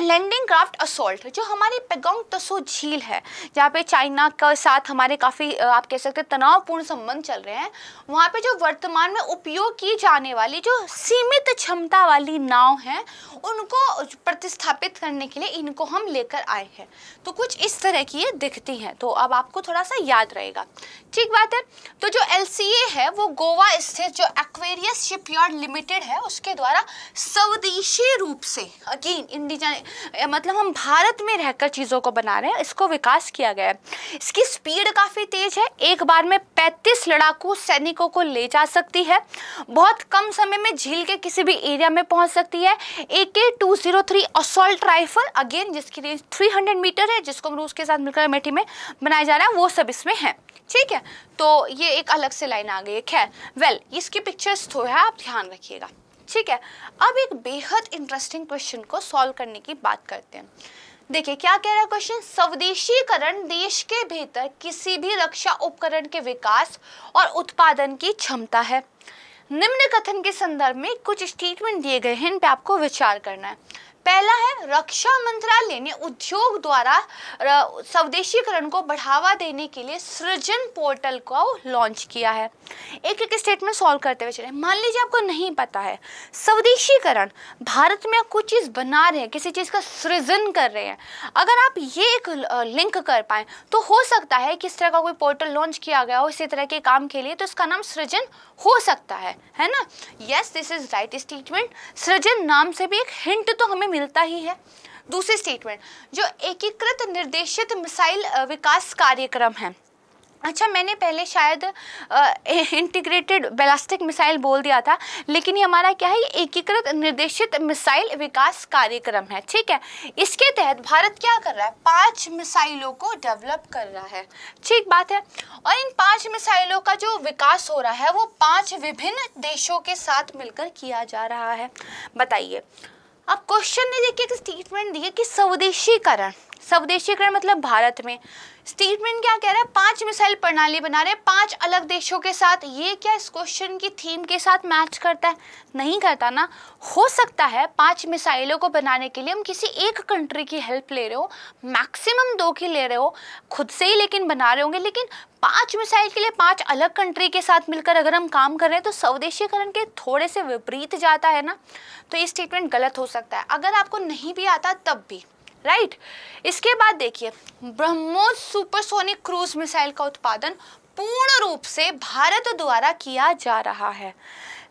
landing craft assault जो हमारी पेगोंग तसो झील है, जहाँ पे चाइना के साथ हमारे काफ़ी आप कह सकते हैं, तनावपूर्ण संबंध चल रहे हैं, वहाँ पे जो वर्तमान में उपयोग की जाने वाली, जो सीमित क्षमता वाली नाव हैं, उनको प्रतिस्थापित करने के लिए इनको हम लेकर आए हैं। तो कुछ इस तरह की ये दिखती हैं। तो अब आपको थोड़ा सा याद रहेगा। ठीक बात है? तो जो एलसीए है, वो गोवा स्थित जो एक्वेरियस शिपयार्ड लिमिटेड है, उसके द्वारा स्वदेशी रूप से अगेन इंडिजन मतलब हम भारत में रहकर चीज़ों को बना रहे हैं, इसको विकास किया गया है। इसकी स्पीड काफ़ी तेज़ है। एक बार में 35 लड़ाकू सैनिकों को ले जा सकती है। बहुत कम समय में झील के किसी भी एरिया में पहुँच सकती है। A K two zero three assault rifle again जिसकी रेंज 300 मीटर है, जिसको हम रूस के साथ मिलकर अमेठी में बनाया जा रहा है, वो सब इसमें है। ठीक है? तो ये एक अलग से लाइन आ गई है। खैर वेल इसकी पिक्चर्स तो है, आप ध्यान रखिएगा। ठीक है, अब एक बेहद इंटरेस्टिंग क्वेश्चन को सॉल्व करने की बात करते हैं। देखिए, क्या कह रहा है क्वेश्चन स्वदेशीकरण देश के भीतर किसी भी रक्षा उपकरण के विकास और उत्पादन की क्षमता है। निम्न कथन के संदर्भ में कुछ स्टेटमेंट दिए गए हैं इन पे आपको विचार करना है। पहला है, रक्षा मंत्रालय ने उद्योग द्वारा स्वदेशीकरण को बढ़ावा देने के लिए सृजन पोर्टल को लॉन्च किया है। एक एक स्टेटमेंट सॉल्व करते हुए चले। मान लीजिए आपको नहीं पता है, स्वदेशीकरण, भारत में आप कुछ चीज़ बना रहे हैं, किसी चीज़ का सृजन कर रहे हैं। अगर आप ये एक लिंक कर पाए तो हो सकता है किस तरह का कोई पोर्टल लॉन्च किया गया हो, इसी तरह के काम के लिए तो इसका नाम सृजन हो सकता है। है ना? Yes this is right statement Srijan नाम से भी एक हिंट तो हमें मिलता ही है। दूसरी स्टेटमेंट जो एकीकृत निर्देशित मिसाइल विकास कार्यक्रम है। अच्छा मैंने पहले शायद इंटीग्रेटेड बैलास्टिक मिसाइल बोल दिया था, लेकिन ये हमारा क्या है एकीकृत निर्देशित मिसाइल विकास कार्यक्रम है, ठीक है? इसके तहत भारत क्या कर रहा है? पाँच मिसाइलों को डेवलप कर रहा है। ठीक बात है। और इन पाँच मिसाइलों का जो विकास हो रहा है, वो पाँच विभिन्न देशों के साथ मिलकर किया जा रहा है। बताइए। अब क्वेश्चन ने देखिए एक स्टेटमेंट दिया कि स्वदेशीकरण स्वदेशीकरण मतलब भारत में स्टेटमेंट क्या कह रहा है? पाँच मिसाइल प्रणाली बना रहे पाँच अलग देशों के साथ। ये क्या इस क्वेश्चन की थीम के साथ मैच करता है? नहीं करता ना। हो सकता है पाँच मिसाइलों को बनाने के लिए हम किसी एक कंट्री की हेल्प ले रहे हो मैक्सिमम दो की ले रहे हो, खुद से ही लेकिन बना रहे होंगे। लेकिन पाँच मिसाइल के लिए पाँच अलग कंट्री के साथ मिलकर अगर हम काम कर रहे हैं तो स्वदेशीकरण के थोड़े से विपरीत जाता है ना। तो ये स्टेटमेंट गलत हो सकता है। अगर आपको नहीं भी आता, तब भी। राइट इसके बाद देखिए, ब्रह्मोस सुपरसोनिक क्रूज मिसाइल का उत्पादन पूर्ण रूप से भारत द्वारा किया जा रहा है।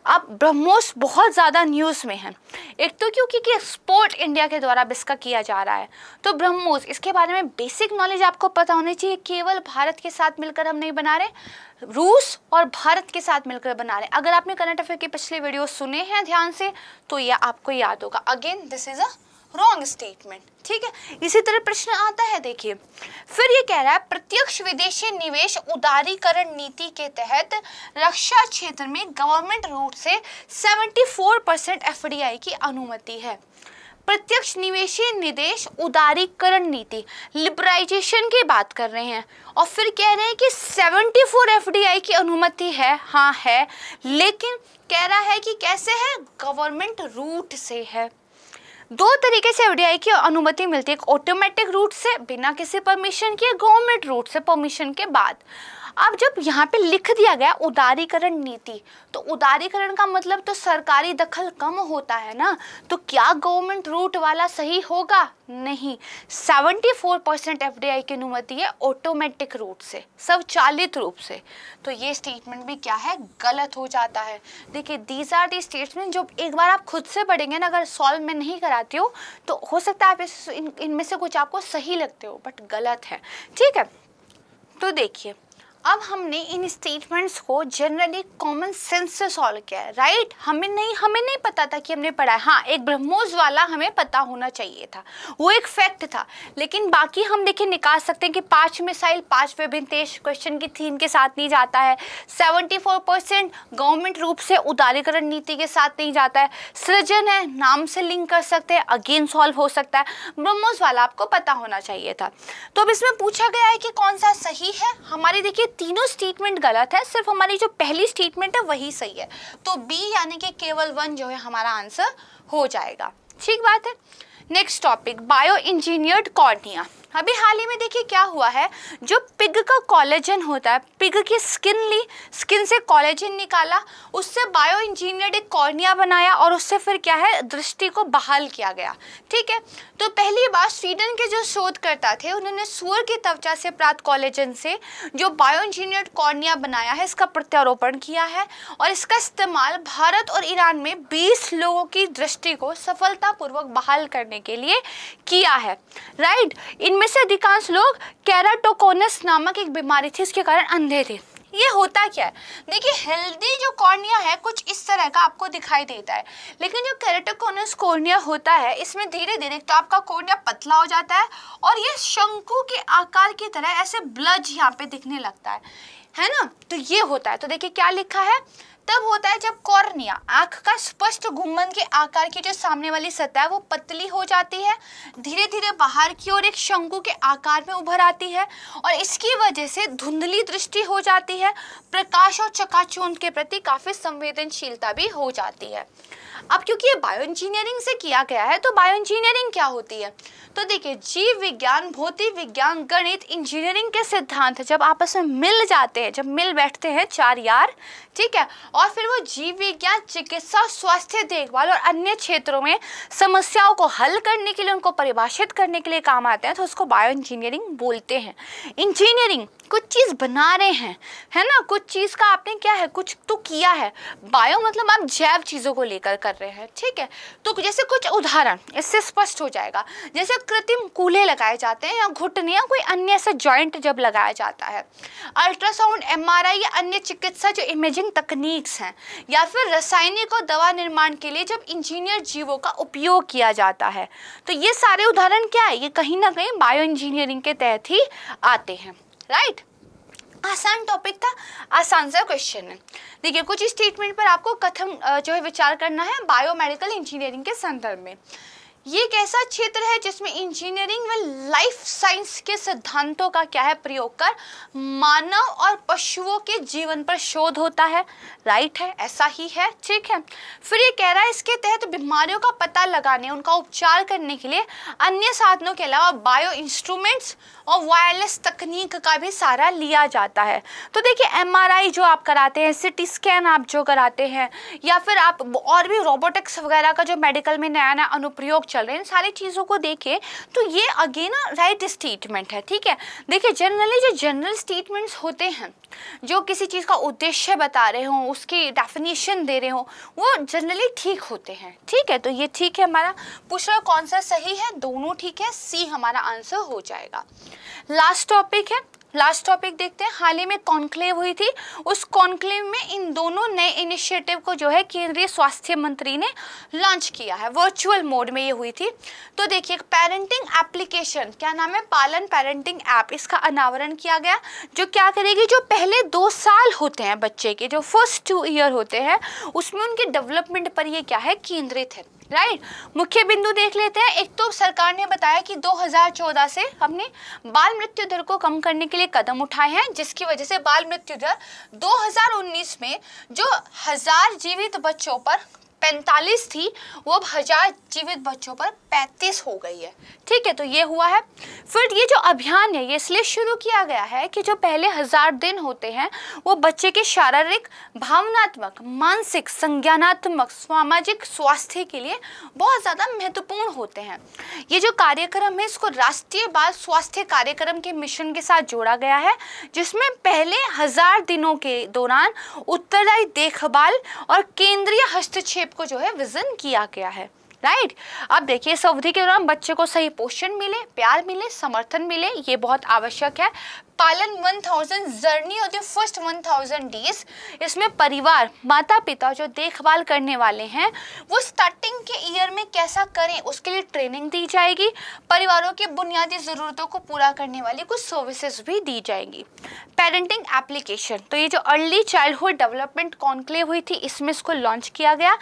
अब ब्रह्मोस बहुत ज़्यादा न्यूज़ में है। एक तो क्योंकि कि एक्सपोर्ट इंडिया के द्वारा इसका किया जा रहा है। तो ब्रह्मोस, इसके बारे में बेसिक नॉलेज आपको पता होनी चाहिए, केवल भारत के साथ मिलकर हम नहीं बना रहे, रूस और भारत के साथ मिलकर बना रहे। अगर आपने करंट अफेयर के पिछले वीडियो सुने हैं ध्यान से तो यह आपको याद होगा। Again this is a wrong statement ठीक है? इसी तरह प्रश्न आता है, देखिए। फिर ये कह रहा है, प्रत्यक्ष विदेशी निवेश उदारीकरण नीति के तहत रक्षा क्षेत्र में गवर्नमेंट रूट से 74 परसेंट एफ़ की अनुमति है। प्रत्यक्ष निवेशी निदेश उदारीकरण नीति लिबराइजेशन की बात कर रहे हैं। और फिर कह रहे हैं कि 74 एफडीआई की अनुमति है हाँ है, लेकिन कह रहा है कि कैसे है? गवर्नमेंट रूट से है। दो तरीके से एफडीआई की अनुमति मिलती है। एक ऑटोमेटिक रूट से, बिना किसी परमिशन के गवर्नमेंट रूट से परमिशन के बाद। अब जब यहाँ पे लिख दिया गया उदारीकरण नीति तो उदारीकरण का मतलब तो सरकारी दखल कम होता है ना? तो क्या गवर्नमेंट रूट वाला सही होगा? नहीं। 74 परसेंट एफ़ की अनुमति है ऑटोमेटिक रूट से, स्वचालित रूप से। तो ये स्टेटमेंट भी क्या है? गलत हो जाता है। देखिए दीज आर दी स्टेटमेंट जो एक बार आप खुद से पढ़ेंगे ना, अगर सॉल्व में नहीं कराते हो तो हो सकता है आप इस इनमें से कुछ आपको सही लगते हो बट गलत है। ठीक है? तो देखिए अब हमने इन स्टेटमेंट्स को जनरली कॉमन सेंस से सॉल्व किया है राइट हमें नहीं हमें नहीं पता था कि हमने पढ़ा है। हाँ एक ब्रह्मोस वाला हमें पता होना चाहिए था। वो एक फैक्ट था। लेकिन बाकी हम देखिए निकाल सकते हैं कि पाँच मिसाइल, पाँच विभिन्न देश क्वेश्चन की थीम के साथ नहीं जाता है। सेवेंटी फोर परसेंट गवर्नमेंट रूप से उदारीकरण नीति के साथ नहीं जाता है। सृजन है, नाम से लिंक कर सकते हैं अगेन सॉल्व हो सकता है। ब्रह्मोस वाला आपको पता होना चाहिए था। तो अब इसमें पूछा गया है कि कौन सा सही है? हमारी देखिए तीनों स्टेटमेंट गलत है, सिर्फ़ हमारी जो पहली स्टेटमेंट है, वही सही है। तो बी यानी कि केवल वन जो है, हमारा आंसर हो जाएगा। ठीक बात है? Next topic bio engineered cornea अभी हाल ही में देखिए क्या हुआ है, जो पिग का कॉलेजन होता है, पिग की स्किन ली स्किन से कॉलेजन निकाला, उससे बायो इंजीनियर्ड एक कॉर्निया बनाया और उससे फिर क्या है, दृष्टि को बहाल किया गया। ठीक है? तो पहली बार स्वीडन के जो शोधकर्ता थे, उन्होंने सुअर की त्वचा से प्राप्त कॉलेजन से जो बायो इंजीनियर्ड कॉर्निया बनाया है, इसका प्रत्यारोपण किया है और इसका इस्तेमाल भारत और ईरान में 20 लोगों की दृष्टि को सफलतापूर्वक बहाल करने के लिए किया है। राइट इनमें इनमें से अधिकांश लोग कैराटोकोनस नामक एक बीमारी थी उसके कारण अंधे थे। ये होता क्या है? देखिए हेल्दी जो कॉर्निया है, कुछ इस तरह का आपको दिखाई देता है। लेकिन जो कैरेटोकोनस कॉर्निया होता है, इसमें धीरे धीरे तो आपका कॉर्निया पतला हो जाता है और ये शंकु के आकार की तरह ऐसे ब्लज यहाँ पे दिखने लगता है। है ना? तो ये होता है। तो देखिए, क्या लिखा है? तब होता है जब कॉर्निया, आँख का स्पष्ट घुमन के आकार की जो सामने वाली सतह है, वो पतली हो जाती है। धीरे धीरे बाहर की ओर एक शंकु के आकार में उभर आती है और इसकी वजह से धुंधली दृष्टि हो जाती है। प्रकाश और चकाचौंध के प्रति काफ़ी संवेदनशीलता भी हो जाती है। अब क्योंकि ये बायो इंजीनियरिंग से किया गया है तो बायो इंजीनियरिंग क्या होती है? तो देखिए, जीव विज्ञान, भौतिक विज्ञान, गणित इंजीनियरिंग के सिद्धांत जब आपस में मिल जाते हैं, जब मिल बैठते हैं चार यार, ठीक है, और फिर वो जीव विज्ञान, चिकित्सा, स्वास्थ्य देखभाल और अन्य क्षेत्रों में समस्याओं को हल करने के लिए, उनको परिभाषित करने के लिए काम आते हैं तो उसको बायो इंजीनियरिंग बोलते हैं। इंजीनियरिंग कुछ चीज़ बना रहे हैं, है ना? कुछ चीज़ का आपने क्या है, कुछ तो किया है। बायो मतलब आप जैव चीज़ों को लेकर कर रहे हैं, ठीक है? तो जैसे कुछ उदाहरण, इससे स्पष्ट हो जाएगा। जैसे कृत्रिम कूल्हे लगाए जाते हैं या घुटने या कोई अन्य ऐसा जॉइंट जब लगाया जाता है। अल्ट्रासाउंड एमआरआई या अन्य चिकित्सा जो इमेजिंग तकनीक्स हैं, या फिर रासायनिक और दवा निर्माण के लिए जब इंजीनियर जीवों का उपयोग किया जाता है। तो ये सारे उदाहरण क्या है? ये कहीं ना कहीं बायो इंजीनियरिंग के तहत ही आते हैं। राइट आसान टॉपिक था, आसान सा क्वेश्चन है। देखिए, कुछ स्टेटमेंट पर आपको कथन जो है, विचार करना है बायोमेडिकल इंजीनियरिंग के संदर्भ में। ये एक ऐसा क्षेत्र है जिसमें इंजीनियरिंग में लाइफ साइंस के सिद्धांतों का क्या है प्रयोग कर मानव और पशुओं के जीवन पर शोध होता है। राइट है, ऐसा ही है, ठीक है। फिर ये कह रहा है इसके तहत बीमारियों का पता लगाने, उनका उपचार करने के लिए अन्य साधनों के अलावा बायो इंस्ट्रूमेंट्स और वायरलेस तकनीक का भी सहारा लिया जाता है। तो देखिए एमआरआई जो आप कराते हैं सिटी स्कैन आप जो कराते हैं, या फिर आप और भी रोबोटिक्स वगैरह का जो मेडिकल में नया नया अनुप्रयोग चल रहे हैं, इन सारी चीज़ों को देखें तो ये अगेन राइट स्टेटमेंट है, ठीक है? देखिए जनरली जो जनरल स्टेटमेंट्स होते हैं, जो किसी चीज़ का उद्देश्य बता रहे हों, उसकी डेफिनेशन दे रहे हों, वो जनरली ठीक होते हैं, ठीक है? तो ये ठीक है हमारा? पूछ रहा कौन सा सही है? दोनों ठीक है सी हमारा आंसर हो जाएगा। लास्ट टॉपिक है लास्ट टॉपिक देखते हैं। हाल ही में कॉन्क्लेव हुई थी। उस कॉन्क्लेव में इन दोनों नए इनिशिएटिव को जो है केंद्रीय स्वास्थ्य मंत्री ने लॉन्च किया है। वर्चुअल मोड में ये हुई थी। तो देखिए पेरेंटिंग एप्लीकेशन क्या नाम है? पालन पेरेंटिंग ऐप इसका अनावरण किया गया, जो क्या करेगी? जो पहले दो साल होते हैं बच्चे के, जो फ़र्स्ट टू ईयर होते हैं, उसमें उनके डेवलपमेंट पर ये क्या है? केंद्रित है। राइट मुख्य बिंदु देख लेते हैं। एक तो सरकार ने बताया कि 2014 से हमने बाल मृत्यु दर को कम करने के लिए कदम उठाए हैं, जिसकी वजह से बाल मृत्यु दर 2019 में जो हज़ार जीवित बच्चों पर पैंतालीस थी, वो अब हज़ार जीवित बच्चों पर पैंतीस हो गई है। ठीक है तो ये हुआ है। फिर ये जो अभियान है, ये इसलिए शुरू किया गया है कि जो पहले हज़ार दिन होते हैं, वो बच्चे के शारीरिक, भावनात्मक, मानसिक, संज्ञानात्मक, सामाजिक स्वास्थ्य के लिए बहुत ज़्यादा महत्वपूर्ण होते हैं। ये जो कार्यक्रम है, इसको राष्ट्रीय बाल स्वास्थ्य कार्यक्रम के मिशन के साथ जोड़ा गया है, जिसमें पहले हज़ार दिनों के दौरान उत्तरदायी देखभाल और केंद्रीय हस्तक्षेप को जो है विजन किया गया है। राइट अब देखिए, इस अवधि के दौरान बच्चे को सही पोषण मिले, प्यार मिले, समर्थन मिले, ये बहुत आवश्यक है। पालन 1000 journey of the first 1000 days इसमें परिवार माता पिता जो देखभाल करने वाले हैं, वो स्टार्टिंग के ईयर में कैसा करें, उसके लिए ट्रेनिंग दी जाएगी। परिवारों की बुनियादी ज़रूरतों को पूरा करने वाली कुछ सर्विसेज़ भी दी जाएँगी। पेरेंटिंग एप्लीकेशन तो ये जो अर्ली चाइल्डहुड डेवलपमेंट कॉन्क्लेव हुई थी, इसमें इसको लॉन्च किया गया,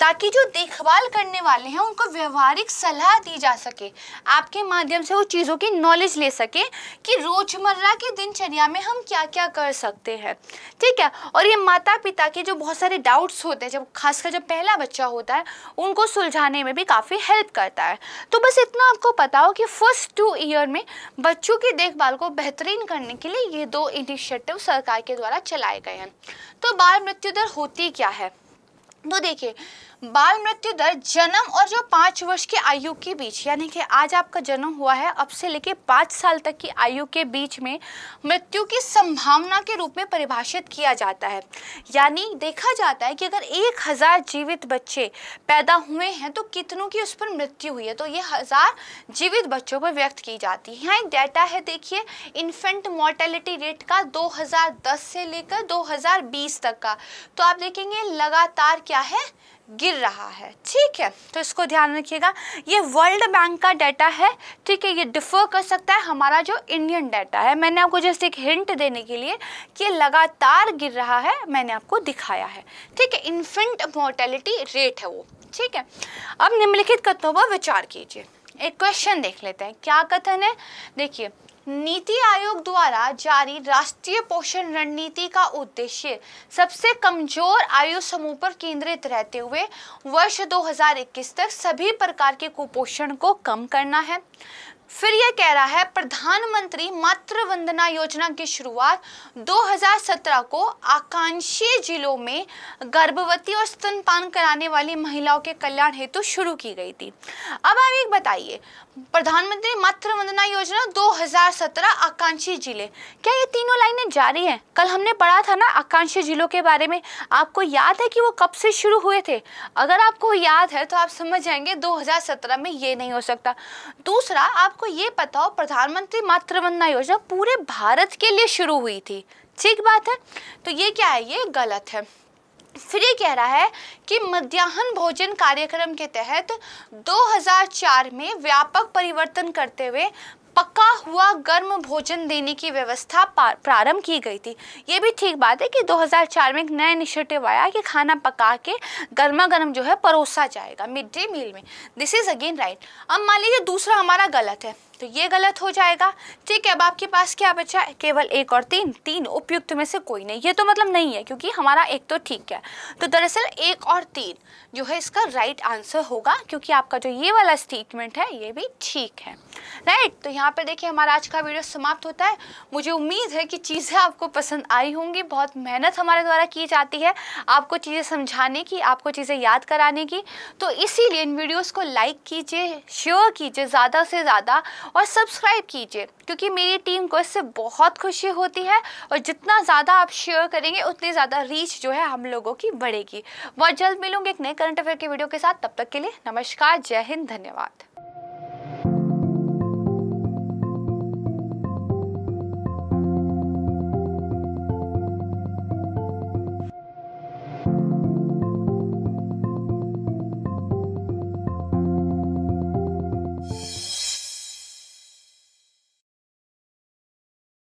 ताकि जो देखभाल करने वाले हैं, उनको व्यवहारिक सलाह दी जा सके, आपके माध्यम से वो चीज़ों की नॉलेज ले सके, कि रोज़मर्रा की दिनचर्या में हम क्या क्या कर सकते हैं। ठीक है? और ये माता पिता के जो बहुत सारे डाउट्स होते हैं, जब, खासकर जब पहला बच्चा होता है, उनको सुलझाने में भी काफ़ी हेल्प करता है। तो बस इतना आपको पता हो कि फ़र्स्ट टू ईयर में बच्चों की देखभाल को बेहतरीन करने के लिए ये दो इनिशिएटिव सरकार के द्वारा चलाए गए हैं। तो बाल मृत्यु दर होती क्या है? तो देखिए बाल मृत्यु दर जन्म और जो पाँच वर्ष की आयु के बीच, यानी कि आज आपका जन्म हुआ है, अब से लेके पाँच साल तक की आयु के बीच में मृत्यु की संभावना के रूप में परिभाषित किया जाता है। यानी देखा जाता है कि अगर एक हज़ार जीवित बच्चे पैदा हुए हैं तो कितनों की उस पर मृत्यु हुई है? तो ये हज़ार जीवित बच्चों पर व्यक्त की जाती है। यहाँ एक डाटा है, देखिए इन्फेंट मोर्टेलिटी रेट का 2010 से लेकर 2020 तक का। तो आप देखेंगे, लगातार क्या है? गिर रहा है। ठीक है तो इसको ध्यान रखिएगा। ये वर्ल्ड बैंक का डाटा है, ठीक है, ये डिफर कर सकता है हमारा जो इंडियन डाटा है। मैंने आपको जस्ट एक हिंट देने के लिए कि लगातार गिर रहा है, मैंने आपको दिखाया है। ठीक है इन्फेंट मोर्टेलिटी रेट है वो। ठीक है, अब निम्नलिखित कथनों पर विचार कीजिए। एक क्वेश्चन देख लेते हैं, क्या कथन है? देखिए नीति आयोग द्वारा जारी राष्ट्रीय पोषण रणनीति का उद्देश्य सबसे कमज़ोर आयु समूह पर केंद्रित रहते हुए वर्ष 2021 तक सभी प्रकार के कुपोषण को कम करना है। फिर यह कह रहा है, प्रधानमंत्री मातृ वंदना योजना की शुरुआत 2017 को आकांक्षी जिलों में गर्भवती और स्तनपान कराने वाली महिलाओं के कल्याण हेतु शुरू की गई थी। अब आप एक बताइए प्रधानमंत्री मातृ वंदना योजना 2017 आकांक्षी ज़िले। क्या ये तीनों लाइनें जारी हैं? कल हमने पढ़ा था ना आकांक्षी जिलों के बारे में। आपको याद है कि वो कब से शुरू हुए थे? अगर आपको याद है तो आप समझ जाएँगे 2017 में ये नहीं हो सकता। दूसरा, आपको ये पता हो प्रधानमंत्री मातृ वंदना योजना पूरे भारत के लिए शुरू हुई थी। ठीक बात है? तो ये क्या है? ये गलत है। फिर ये कह रहा है कि मध्याह्न भोजन कार्यक्रम के तहत 2004 में व्यापक परिवर्तन करते हुए पका हुआ गर्म भोजन देने की व्यवस्था प्रारंभ की गई थी। ये भी ठीक बात है कि 2004 में एक नया इनिशिएटिव आया कि खाना पका के गर्मा गर्म जो है परोसा जाएगा मिड डे मील में। दिस इज़ अगेन राइट अब मान लीजिए दूसरा हमारा गलत है। तो ये गलत हो जाएगा। ठीक है, अब आपके पास क्या बचा है? केवल एक और तीन। तीन उपयुक्त में से कोई नहीं। ये तो मतलब नहीं है, क्योंकि हमारा एक तो ठीक है। तो दरअसल एक और तीन जो है, इसका राइट आंसर होगा, क्योंकि आपका जो ये वाला स्टेटमेंट है, ये भी ठीक है। राइट तो यहाँ पर देखिए, हमारा आज का वीडियो समाप्त होता है। मुझे उम्मीद है कि चीज़ें आपको पसंद आई होंगी। बहुत मेहनत हमारे द्वारा की जाती है आपको चीज़ें समझाने की, आपको चीज़ें याद कराने की। तो इसीलिए इन वीडियोज़ को लाइक कीजिए शेयर कीजिए, ज़्यादा से ज़्यादा और सब्सक्राइब कीजिए, क्योंकि मेरी टीम को इससे बहुत खुशी होती है और जितना ज़्यादा आप शेयर करेंगे, उतनी ज़्यादा रीच जो है हम लोगों की बढ़ेगी। बहुत जल्द मिलूँगी एक नए करंट अफेयर के वीडियो के साथ, तब तक के लिए नमस्कार, जय हिंद, धन्यवाद।